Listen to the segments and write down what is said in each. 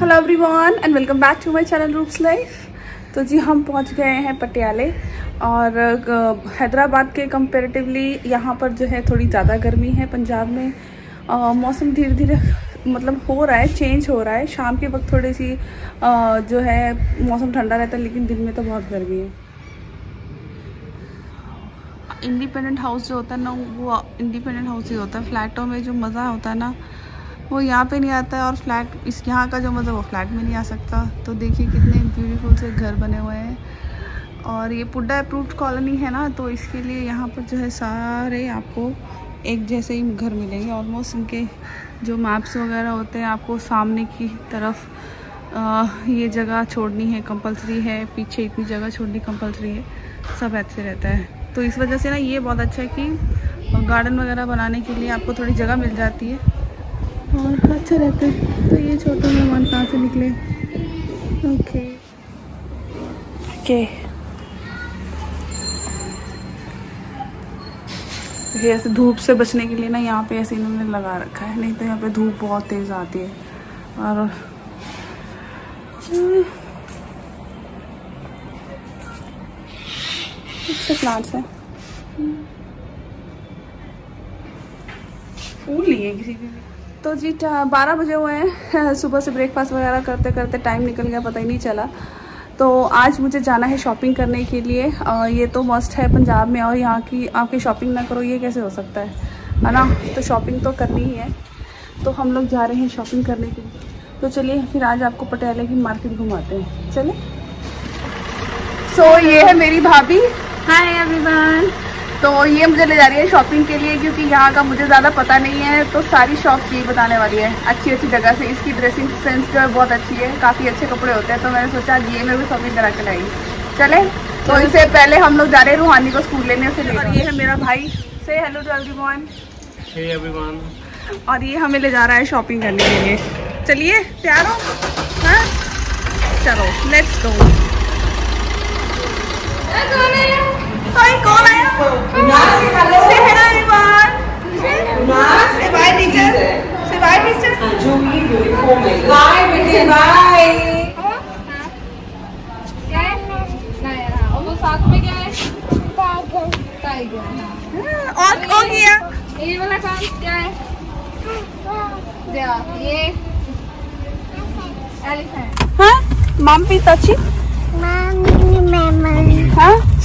Hello and welcome back to my channel Roop's life तो जी हम पहुँच गए हैं पटियाले और हैदराबाद के कंपेरेटिवली यहाँ पर जो है थोड़ी ज़्यादा गर्मी है पंजाब में। आ, मौसम धीरे धीरे मतलब हो रहा है चेंज हो रहा है। शाम के वक्त थोड़ी सी आ, जो है मौसम ठंडा रहता है लेकिन दिन में तो बहुत गर्मी है। इंडिपेंडेंट हाउस जो होता है ना वो इंडिपेंडेंट हाउस ही होता है। फ्लैटों में जो मज़ा होता है ना वो यहाँ पे नहीं आता है और फ्लैट इस यहाँ का जो मज़ा वो फ्लैट में नहीं आ सकता। तो देखिए कितने ब्यूटीफुल से घर बने हुए हैं। और ये पुड्डा अप्रूव्ड कॉलोनी है ना तो इसके लिए यहाँ पर जो है सारे आपको एक जैसे ही घर मिलेंगे। ऑलमोस्ट इनके जो मैप्स वगैरह होते हैं आपको सामने की तरफ़ आ, ये जगह छोड़नी है कंपलसरी है। पीछे इतनी जगह छोड़नी कंपलसरी है। सब ऐसे रहता है। तो इस वजह से ना ये बहुत अच्छा है कि गार्डन वगैरह बनाने के लिए आपको थोड़ी जगह मिल जाती है। और अच्छा रहता है। तो ये छोटे मेहमान कहाँ से निकले? ओके ओके ये ऐसे धूप से बचने के लिए ना यहाँ पे ऐसे इन्होंने लगा रखा है। नहीं तो यहाँ पे धूप बहुत तेज़ आती है। और अच्छे प्लांट्स हैं फूल किसी के तो जी बारह बजे हुए हैं। सुबह से ब्रेकफास्ट वगैरह करते करते टाइम निकल गया पता ही नहीं चला। तो आज मुझे जाना है शॉपिंग करने के लिए। आ, ये तो मस्ट है पंजाब में और यहाँ की आपकी शॉपिंग ना करो ये कैसे हो सकता है? है ना? तो शॉपिंग तो करनी ही है। तो हम लोग जा रहे हैं शॉपिंग करने के लिए। तो चलिए फिर आज आपको पटियाला की मार्केट घुमाते हैं। चले सो so, ये है मेरी भाभी। हाय एवरीवन तो ये मुझे ले जा रही है शॉपिंग के लिए क्योंकि यहाँ का मुझे ज़्यादा पता नहीं है तो सारी शॉप ये बताने वाली है। अच्छी अच्छी जगह से। इसकी ड्रेसिंग सेंस जो है बहुत अच्छी है। काफ़ी अच्छे कपड़े होते हैं। तो मैंने सोचा ये मैं भी शॉपिंग करा के लाई। चले तो इससे पहले हम लोग जा रहे हैं रूहानी को स्कूल लेने से और ये है मेरा भाई। से हेलो टू एवरीवन और ये हमें ले जा रहा है शॉपिंग करने के लिए। चलिए तैयार हो? हाँ? चलो लेट्स गो Hi, कौन आया? Say bye teacher. Say bye teacher. Bye, बेटे है और वो साथ में क्या है टाइगर और कौन किया? ये वाला काम क्या है ये एलिफेंट हाँ? मम भी touchy? हाँ?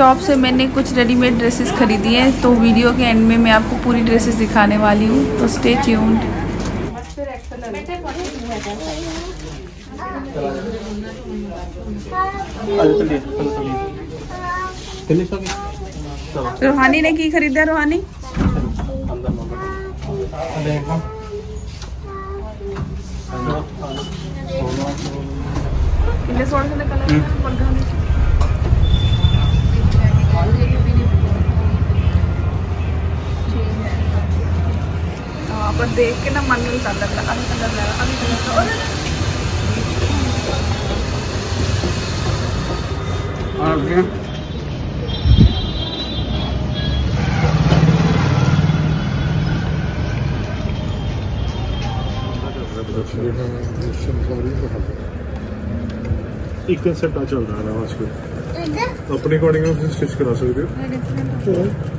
शॉप से मैंने कुछ रेडीमेड ड्रेसेस खरीदी हैं तो वीडियो के एंड में मैं आपको पूरी ड्रेसेस दिखाने वाली हूँ तो स्टे ट्यून्ड रूहानी ने की खरीदा रूहानी सोने कलर पलगा में हाँ, पर देख के ना मन नहीं करता था अभी कलर लगा अभी कलर लगा आगे ਇੱਕ ਕੰਸੈਪਟ ਆ ਚੱਲਦਾ ਹੈ ਆਜਕਲ ਆਪਣੇ ਅਕੋਰਡਿੰਗ आप स्टिच करा सकते हो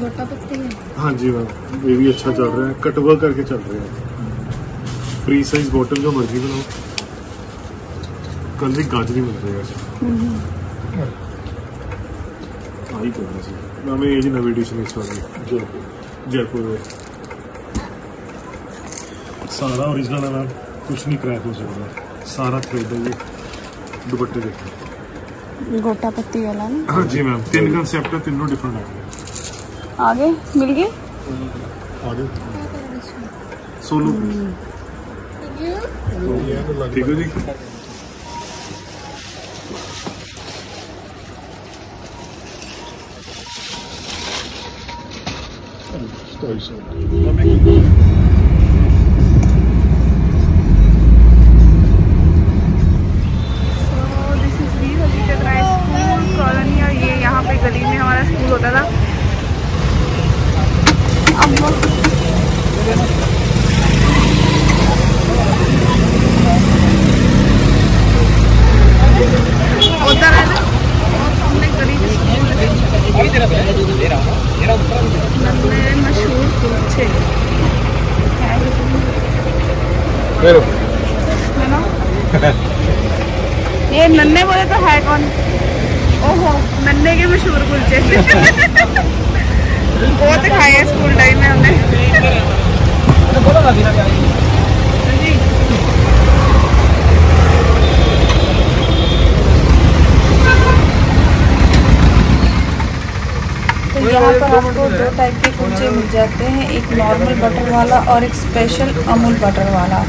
गोटा पत्ती है। हाँ जी मैम ये भी अच्छा चल रहा है। कटवर्क करके चल रहे हैं। फ्री साइज़ बॉटल जो मर्ज़ी बनाओ। कल भी गाजरी मिल रही है। आई करना सी हमें ये जी नवी एडिशन इस वाली जयपुर। जयपुर में। सारा ओरिजिनल है मैम। कुछ नहीं क्रैक हो सकता। सारा थ्रेड है ये। दुपट्टे देखो। गोटा पत्ती वाला हाँ जी मैम तीन कंसेप्ट है तीनों डिफरेंट है। आगे मिल गए? आगे। सोलू ठीक है जी। ढाई सौ So, this is वीर हकीकत राय स्कूल कॉलोनी और ये यहाँ पे गली में हमारा स्कूल होता था अब वो उधर है ना और सामने गली में स्कूल है नन्हे मशहूर कुलचे क्या है है ना ये नन्हे बोले तो है कौन? ओहो नन्हे के मशहूर कुलचे। वो तो खाए हैं स्कूल टाइम में हमने। तो यहाँ पर आपको दो टाइप के कुलचे मिल जाते हैं एक नॉर्मल बटर वाला और एक स्पेशल अमूल बटर वाला।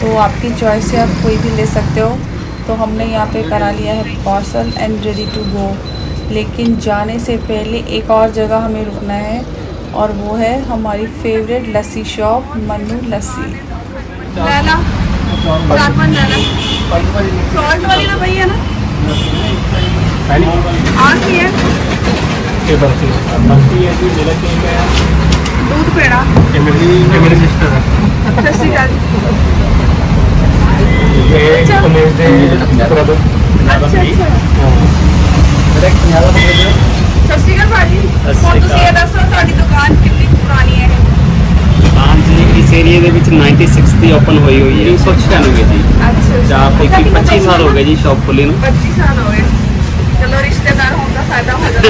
तो आपकी चॉइस से आप कोई भी ले सकते हो। तो हमने यहाँ पे करा लिया है parcel and ready to go लेकिन जाने से पहले एक और जगह हमें रुकना है और वो है हमारी favourite lassi shop Manu Lassi Lala salt वाली भैया ना? और की है? दूध पेड़ा। ਇਹ ਕਾਲਜ ਦੇ ਬ੍ਰਦਰ ਅੱਛਾ ਅੱਛਾ ਮੇਰੇ ਖਿਆਲ ਆ ਬ੍ਰਦਰ ਸਤਿ ਸ਼੍ਰੀ ਅਕਾਲ ਭਾਜੀ ਹੁਣ ਤੁਸੀਂ ਇਹ ਦੱਸੋ ਤੁਹਾਡੀ ਦੁਕਾਨ ਕਿੰਨੀ ਪੁਰਾਣੀ ਹੈ ਦੁਕਾਨ ਜੀ ਇਸ ਏਰੀਆ ਦੇ ਵਿੱਚ 96 ਦੀ ਓਪਨ ਹੋਈ ਹੋਈ ਹੈ 196 ਦੀ ਅੱਛਾ ਜਾਂ ਕੋਈ 25 ਸਾਲ ਹੋ ਗਏ ਜੀ ਸ਼ਾਪ ਖੁੱਲੀ ਨੂੰ 25 ਸਾਲ ਹੋ ਗਏ ਚਲੋ ਰਿਸ਼ਤੇਦਾਰ ਹੋਣ ਦਾ ਫਾਇਦਾ ਹੋ ਜਾਂਦਾ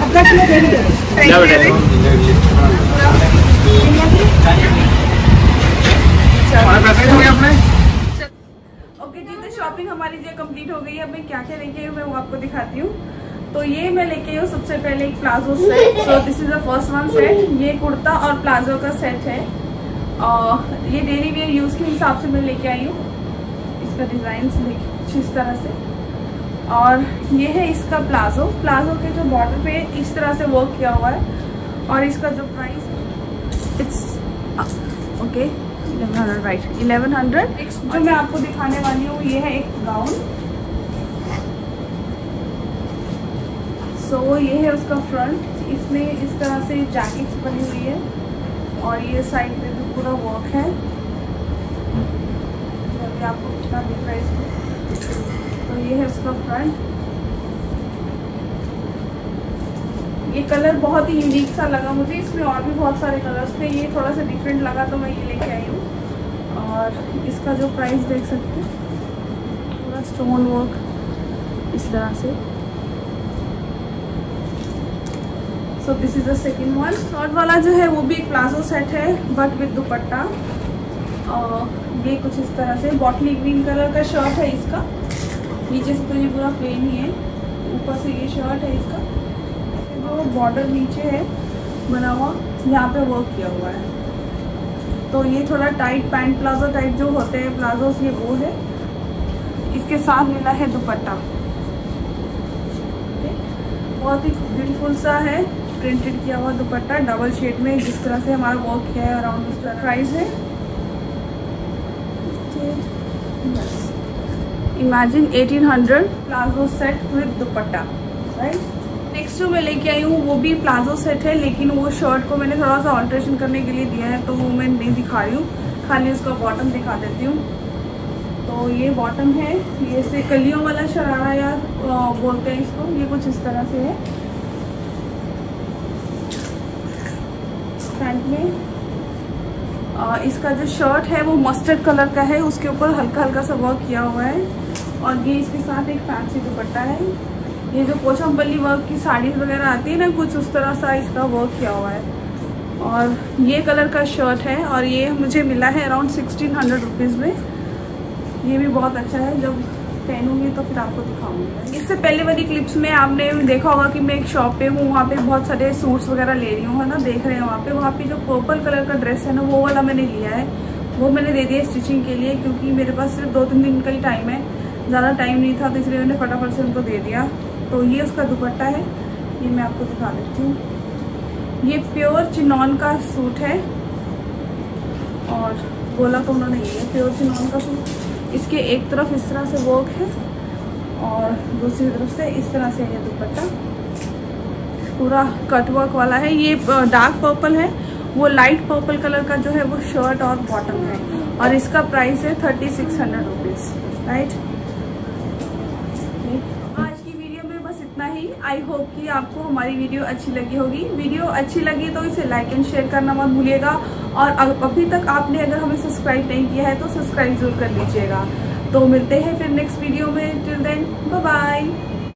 ਅੱਧਾ ਕਿਲੋ ਦੇ ਦੇ ਲੈ ਬੇਟਾ ओके जी तो शॉपिंग हमारी जो कंप्लीट हो गई है, अब मैं क्या क्या लेके मैं वो आपको दिखाती हूँ। तो ये मैं लेके आई हूँ सबसे पहले एक palazzo set so this is the first one set ये कुर्ता और प्लाजो का सेट है। और ये डेली वेयर यूज़ के हिसाब से मैं लेके आई हूँ। इसका डिज़ाइन कुछ इस तरह से। और ये है इसका प्लाजो प्लाजो के जो बॉर्डर पे इस तरह से वर्क किया हुआ है। और इसका जो price it's okay eleven hundred right eleven hundred जो मैं आपको दिखाने वाली हूँ ये है एक गाउन सो so, ये है उसका फ्रंट इसमें इस तरह से जैकेट्स बनी हुई है और ये साइड पे भी पूरा वर्क है. अभी आपको कितना दिख रहा है इसमें? तो ये है उसका फ्रंट ये कलर बहुत ही यूनिक सा लगा मुझे। इसमें और भी बहुत सारे कलर्स थे। ये थोड़ा सा डिफरेंट लगा तो मैं ये लेके आई हूँ। और इसका जो प्राइस देख सकते हैं, पूरा स्टोन वर्क इस तरह से। So this is the second one short वाला जो है, वो भी एक प्लाजो सेट है बट विद दुपट्टा। ये कुछ इस तरह से। बॉटली ग्रीन कलर का शर्ट है इसका। नीचे से तो ये पूरा प्लेन ही है। ऊपर से ये शर्ट है इसका। जो बॉर्डर नीचे है, बना हुआ, यहाँ पे वर्क किया हुआ है। तो ये थोड़ा टाइट पैंट प्लाजो टाइप जो होते हैं प्लाजोस ये वो है। इसके साथ मिला है दुपट्टा। बहुत ही ब्यूटीफुल सा है। प्रिंटेड किया हुआ दुपट्टा डबल शेड में जिस तरह से हमारा वर्क किया है अराउंड उसका प्राइस है। Imagine 1800 palazzo set with dupatta right जो मैं लेके आई हूँ, वो भी प्लाजो सेट है, लेकिन वो शर्ट को मैंने थोड़ा सा ऑल्ट्रेशन करने के लिए दिया है तो वो मैं नहीं दिखा रही हूँ। खाली उसका बॉटम दिखा देती हूँ। तो ये बॉटम है, ये से कलियों वाला शरारा या बोलते हैं इसको, ये कुछ इस तरह से है। फ्रंट में। इसका जो शर्ट है, वो मस्टर्ड कलर का है, उसके ऊपर हल्का हल्का सा वर्क किया हुआ है। और ये इसके साथ एक फैंसी दुपट्टा है। ये जो पोचमपल्ली वर्क की साड़ीज वगैरह आती है ना, कुछ उस तरह सा इसका वर्क किया हुआ है। और ये कलर का शर्ट है और ये मुझे मिला है अराउंड सिक्सटीन हंड्रेड रुपीज़ में। ये भी बहुत अच्छा है। जब पहनूँगी तो फिर आपको दिखाऊँगी। इससे पहले वाली क्लिप्स में आपने देखा होगा कि मैं एक शॉप पे हूँ, वहाँ पे बहुत सारे सूट्स वगैरह ले रही हूँ, है ना, देख रहे हैं वहाँ पे। वहाँ पे जो पर्पल कलर का ड्रेस है ना, वो वाला मैंने लिया है। वो मैंने दे दिया स्टिचिंग के लिए, क्योंकि मेरे पास सिर्फ़ दो तीन दिन का ही टाइम है। ज़्यादा टाइम नहीं था तो इसलिए मैंने फटाफट से उनको दे दिया। तो ये उसका दुपट्टा है, ये मैं आपको दिखा देती हूँ। ये प्योर चिनॉन का सूट है और बोला तो उन्होंने ये प्योर चिनॉन का सूट। इसके एक तरफ़ इस तरह से वर्क है और दूसरी तरफ़ से इस तरह से ये दुपट्टा। पूरा कटवर्क वाला है। ये डार्क पर्पल है। वो लाइट पर्पल कलर का जो है, वो शर्ट और बॉटम है। और इसका प्राइस है thirty six hundred rupees right I hope कि आपको हमारी वीडियो अच्छी लगी होगी। वीडियो अच्छी लगी तो इसे लाइक एंड शेयर करना मत भूलिएगा। और अभी तक आपने अगर हमें सब्सक्राइब नहीं किया है तो सब्सक्राइब ज़रूर कर लीजिएगा। तो मिलते हैं फिर नेक्स्ट वीडियो में। Till then bye